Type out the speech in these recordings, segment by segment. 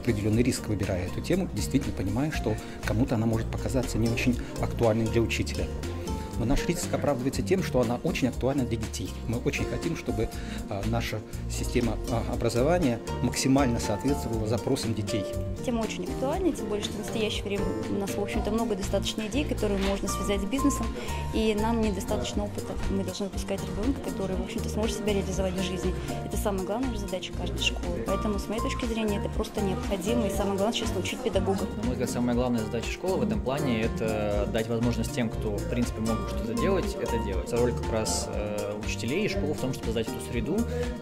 определенный риск, выбирая эту тему, действительно понимая, что кому-то она может показаться не очень актуальной для учителя. Но наш риск оправдывается тем, что она очень актуальна для детей. Мы очень хотим, чтобы а, наша система а, образования максимально соответствовала запросам детей. Тема очень актуальна, тем более, что в настоящее время у нас, в общем-то, много достаточно идей, которые можно связать с бизнесом, и нам недостаточно опыта. Мы должны выпускать ребенка, который, в общем-то, сможет себя реализовать в жизни. Это самая главная задача каждой школы. Поэтому, с моей точки зрения, это просто необходимо, и самое главное, сейчас научить педагога. На мой взгляд, самая главная задача школы в этом плане – это дать возможность тем, кто, в принципе, могут что-то делать, это делать. Роль как раз э, учителей и школ в том, чтобы создать эту среду,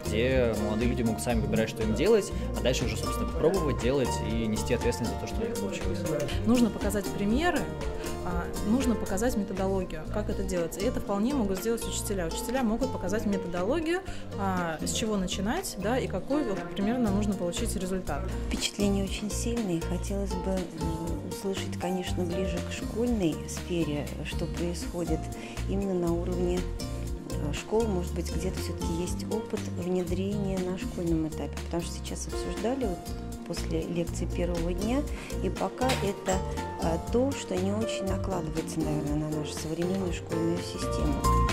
где молодые люди могут сами выбирать, что им делать, а дальше уже, собственно, пробовать, делать и нести ответственность за то, что у них получилось. Нужно показать примеры, нужно показать методологию, как это делается. И это вполне могут сделать учителя. Учителя могут показать методологию, а, с чего начинать, да, и какой вот, примерно нужно получить результат. Впечатления очень сильные. Хотелось бы услышать, конечно, ближе к школьной сфере, что происходит именно на уровне школ, может быть, где-то все-таки есть опыт внедрения на школьном этапе, потому что сейчас обсуждали вот после лекции первого дня, и пока это а, то, что не очень накладывается, наверное, на нашу современную школьную систему.